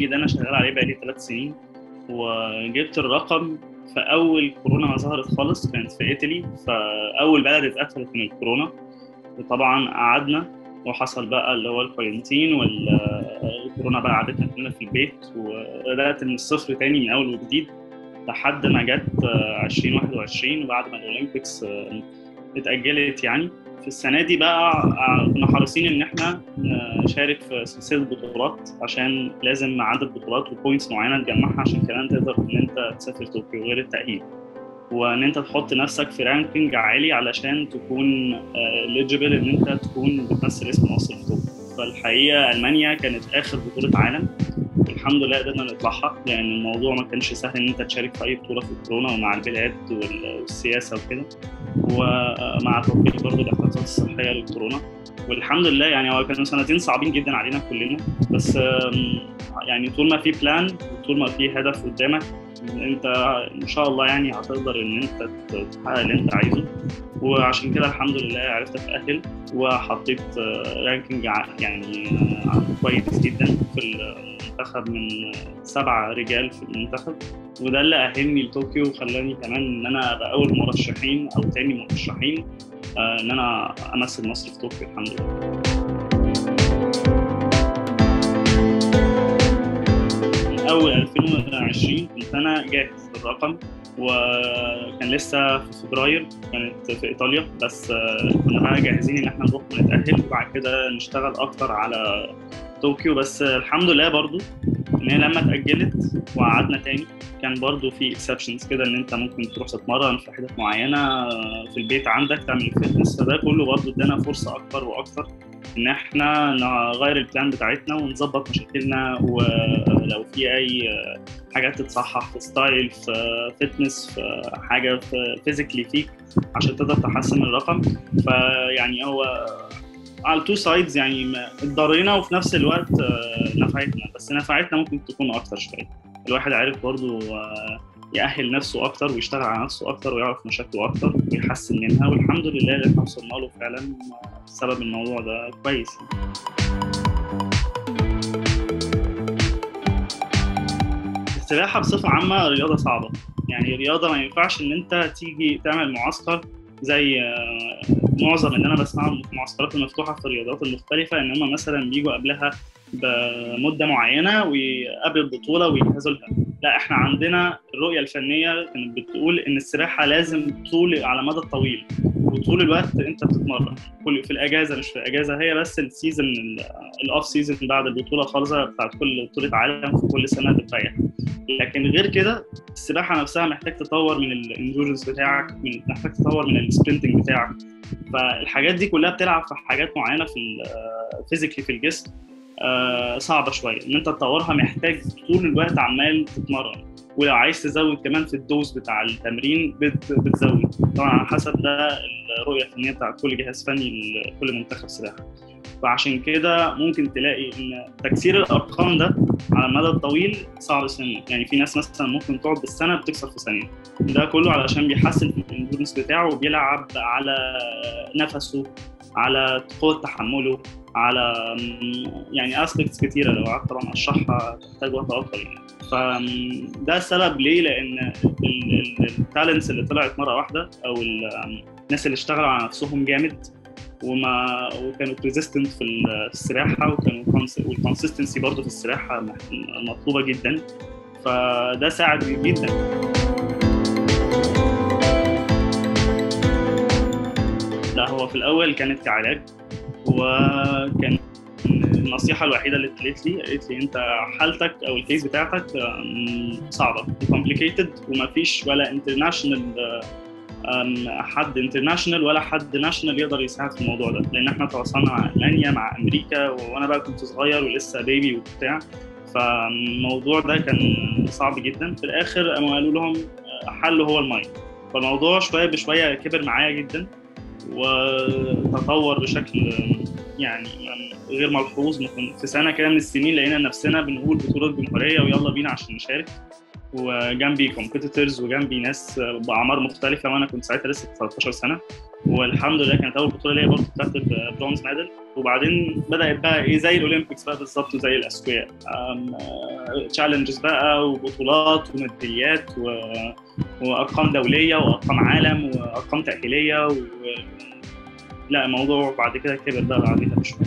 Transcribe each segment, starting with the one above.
تاهيلي ده أنا شغال عليه بقالي ثلاث سنين وجبت الرقم في أول كورونا ما ظهرت خالص كانت في إيطالي فأول بلد اتقفلت من الكورونا. وطبعا قعدنا وحصل بقى اللي هو الكورنتين والكورونا بقى قعدتنا كلنا في البيت وبدأت من الصفر تاني من أول وجديد لحد ما جت 2021 وبعد ما الأولمبيكس اتأجلت يعني. في السنة دي بقى كنا حريصين إن إحنا نشارك في سلسلة بطولات عشان لازم عدد بطولات و points معينة تجمعها عشان كمان تقدر إن أنت تسافر طوكيو غير التأهيل. وإن أنت تحط نفسك في ranking عالي علشان تكون eligible إن أنت تكون بتمثل اسم مصر في طوكيو. فالحقيقة ألمانيا كانت آخر بطولة عالم. الحمد لله قدرنا نطلعها لأن الموضوع ما كانش سهل إن أنت تشارك في أي بطولة في الكورونا ومع البلاد والسياسة وكده. ومع توفيق برضه الإحتياطات الصحية للكورونا. والحمد لله يعني هو كانوا سنتين صعبين جدا علينا كلنا. بس يعني طول ما في plan وطول ما في هدف قدامك انت إن شاء الله يعني هتقدر إن أنت تحقق اللي أنت عايزه. وعشان كده الحمد لله عرفت أتأهل وحطيت ranking يعني كويس جدا في المنتخب من سبعة رجال في المنتخب. وده اللي أهلني لطوكيو وخلاني كمان إن أنا أبقى أول مرشحين أو تاني مرشحين إن أنا أمثل مصر في طوكيو الحمد لله. من أول 2020 كنت أنا جاهز بالرقم وكان لسه في فبراير كانت في إيطاليا بس كنا بقى جاهزين إن إحنا نروح ونتأهل وبعد كده نشتغل أكتر على طوكيو بس الحمد لله برضو إن هي لما اتأجلت وقعدنا تاني كان برضو في exceptions كده إن أنت ممكن تروح تتمرن في حتت معينة في البيت عندك تعمل fitness فده كله برضو إدانا فرصة أكبر وأكتر إن إحنا نغير ال plan بتاعتنا ونظبط مشاكلنا ولو في أي حاجات تتصحح في style في fitness في حاجة في physically فيك عشان تقدر تحسن الرقم. فيعني هو على ال two sides يعني اتضرينا وفي نفس الوقت نفعتنا. بس نفعتنا ممكن تكون أكتر شوية. الواحد عارف برضو يأهل نفسه أكتر ويشتغل على نفسه أكتر ويعرف مشاكله أكتر ويحسن منها. والحمد لله اللي إحنا وصلنا له فعلا بسبب الموضوع ده كويس. السباحة بصفة عامة رياضة صعبة. يعني رياضة ما ينفعش إن أنت تيجي تعمل معسكر زي معظم اللي أنا بسمعه في المعسكرات المفتوحة في الرياضات المختلفة إن هم مثلا بيجوا قبلها بمدة معينة وقبل البطوله ويجهزوا لها. لا إحنا عندنا الرؤية الفنية كانت بتقول إن السباحة لازم طول على مدى الطويل. وطول الوقت انت بتتمرن. كل في الأجازة مش في الأجازة هي بس ال season ال off season بعد البطولة خالص بتاعت كل بطولة عالم في كل سنة بتريح لكن غير كده السباحة نفسها محتاج تطور من ال endurance بتاعك من محتاج تطور من ال sprinting بتاعك. فالحاجات دي كلها بتلعب في حاجات معينة في ال physically في الجسم. صعبة شوية إن أنت تطورها محتاج طول الوقت عمال تتمرن ولو عايز تزود كمان في ال dose بتاع التمرين بت بتزود. طبعا على حسب ده الرؤية الفنية بتاع كل جهاز فني لكل منتخب سباحة. فعشان كده ممكن تلاقي إن تكسير الأرقام ده على المدى الطويل صعب سنه. يعني في ناس مثلا ممكن تقعد بالسنة بتكسر في ثانية. ده كله علشان بيحسن في ال endurance بتاعه وبيلعب على نفسه على قوة تحمله على يعني aspects كتيرة لو قعدت طبعا اشرحها تحتاج وقت أكتر يعني. فده السبب ليه؟ لأن ال talents اللي طلعت مرة واحدة أو الناس اللي اشتغلوا على نفسهم جامد وما وكانوا resistant في السباحة وكانوا وال consistency برضه في السباحة مطلوبة جدا. فده ساعد جدا. هو في الأول كانت كعلاج وكان النصيحة الوحيدة اللي اتقالت لي قالت لي أنت حالتك أو ال case بتاعتك صعبة complicated ومفيش ولا international حد international ولا حد national يقدر يساعد في الموضوع ده لأن إحنا تواصلنا مع ألمانيا مع أمريكا وأنا بقى كنت صغير ولسه baby وبتاع فالموضوع ده كان صعب جدا. في الآخر قاموا قالوا لهم حله هو الميه فالموضوع شوية بشوية كبر معايا جدا. وتطور بشكل يعني غير ملحوظ ممكن في سنة كده من السنين لقينا نفسنا بنقول بطولة جمهورية ويلا بينا عشان نشارك. وجنبي competitors وجنبي ناس بأعمار مختلفة وأنا كنت ساعتها لسه 13 سنة. والحمد لله كانت أول بطولة ليا برضه بتاعت ال bronze medal وبعدين بدأت بقى إيه زي الأولمبيكس بقى بالظبط وزي الاسوياء تشالنجز بقى وبطولات وميداليات. وأرقام دولية وأرقام عالم وأرقام تأهيلية و... لا الموضوع بعد كده كبر بقى بعديها بشويه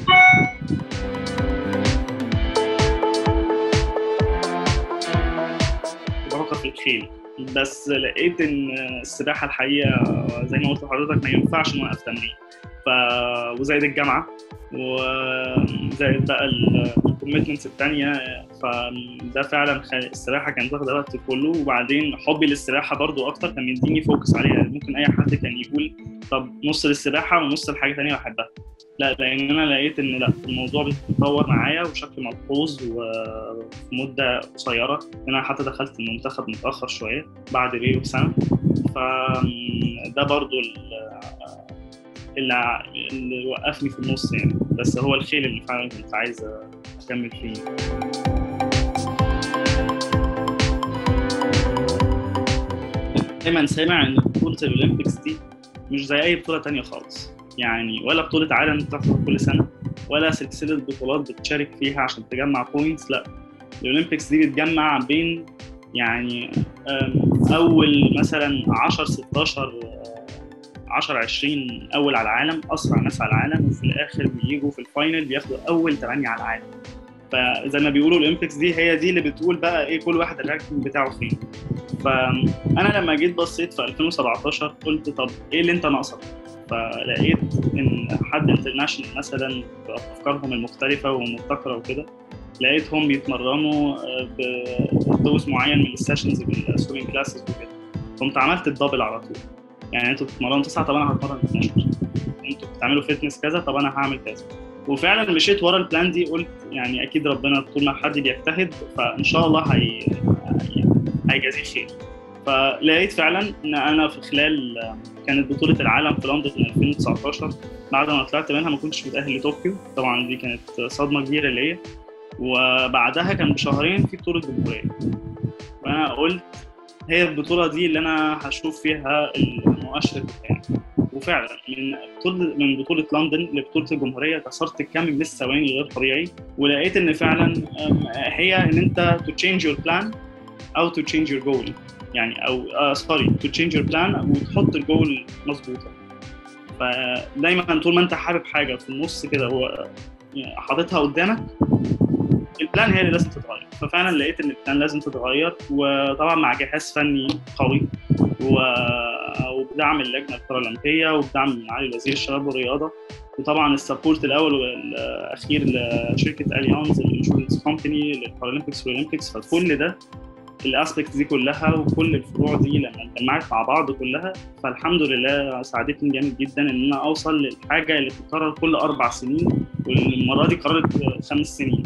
بفكر في الخيل. بس لقيت إن السباحة الحقيقة زي ما قلت لحضرتك ما ينفعش نوقف تمرين ف وزائد الجامعة. وزائد بقى ال commitments الثانية فده فعلا السباحة كانت واخدة وقت كله. وبعدين حبي للسباحة برضو أكتر كان مديني focus عليها. ممكن أي حد كان يقول طب نص للسباحة ونص لحاجة ثانية بحبها. لا لأن أنا لقيت إن لا الموضوع بيتطور معايا بشكل ملحوظ وفي مدة قصيرة. أنا حتى دخلت المنتخب متأخر شوية بعد ريو بسنة. فده برضو اللي اللي وقفني في النص يعني. بس هو الخيل اللي فعلا كنت عايز أكمل فيه. دايما سامع إن بطولة الأولمبيكس دي مش زي أي بطولة تانية خالص. يعني ولا بطولة عالم بتحصل كل سنة ولا سلسلة بطولات بتشارك فيها عشان تجمع بوينتس لأ. الأولمبيكس دي بتجمع بين يعني أول مثلا 10 16 10 20 أول على العالم أسرع ناس على العالم وفي الآخر بيجوا في ال final بياخدوا أول 8 على العالم. فزي ما بيقولوا ال Olympics دي هي دي اللي بتقول بقى إيه كل واحد ال ranking بتاعه فين. فانا لما جيت بصيت في 2017 قلت طب إيه اللي أنت ناقصك؟ فلقيت إن حد international مثلا بأفكارهم المختلفة ومبتكرة وكده لقيتهم بيتمرنوا ب dose معين من ال sessions بال swimming classes وكده. قمت عملت ال double على طول. يعني أنتوا بتتمرنوا تسعة طب أنا هتمرن 12 أنتوا بتعملوا fitness كذا طب أنا هعمل كذا. وفعلا مشيت ورا ال plan دي قلت يعني أكيد ربنا طول ما حد بيجتهد فإن شاء الله هي هيجازيه خير. فلقيت فعلا إن أنا في خلال كانت بطولة العالم في لندن 2019 بعد ما طلعت منها ما كنتش متأهل لطوكيو. طبعا دي كانت صدمة كبيرة ليا. وبعدها كان بشهرين في بطولة جمهورية. وأنا قلت هي البطولة دي اللي أنا هشوف فيها المؤشر بتاعي. وفعلا من بطوله من بطولة لندن لبطولة الجمهورية كسرت الكم من الثواني غير طبيعي ولقيت إن فعلا هي إن أنت to change your plan أو to change your goal يعني أو sorry to change your plan وتحط الجول مظبوطة. فدايما طول ما أنت حابب حاجة في النص كده هو حاططها قدامك ال plan هي اللي لازم تتغير. ففعلا لقيت إن ال plan لازم تتغير وطبعا مع جهاز فني قوي. وبدعم اللجنة البارالمبية وبدعم معالي وزير الشباب والرياضة. وطبعا ال support الأول والأخير لشركة Allianz ال insurance company لل Paralympics وال Olympics. فكل ده ال aspect دي كلها وكل الفروع دي لما اتجمعت مع بعض كلها فالحمد لله ساعدتني جامد جدا إن أنا أوصل للحاجة اللي بتتكرر كل أربع سنين والمرة دي قررت خمس سنين.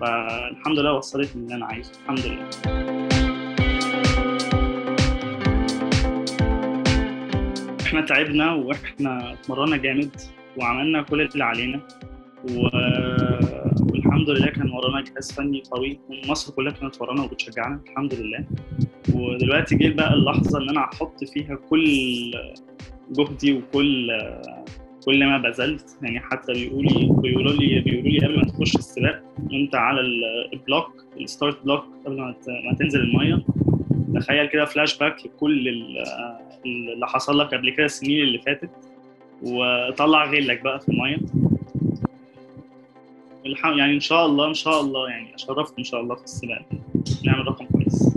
فالحمد لله وصلتني اللي أنا عايزه. الحمد لله. إحنا تعبنا وإحنا اتمرنا جامد وعملنا كل اللي علينا. و... والحمد لله كان ورانا جهاز فني قوي ومصر كلها كانت ورانا وبتشجعنا الحمد لله. ودلوقتي جه بقى اللحظة اللي أنا هحط فيها كل جهدي وكل كل ما بذلت. يعني حتى بيقولوا بيقولوا لي بيقولوا لي قبل ما تخش السباق وانت على ال block ال start block قبل ما تنزل المية. تخيل كده فلاش باك لكل اللي حصل لك قبل كده السنين اللي فاتت وطلع غيرك بقى في المية. يعني إن شاء الله إن شاء الله يعني اشرفت إن شاء الله في السباق. نعمل رقم كويس.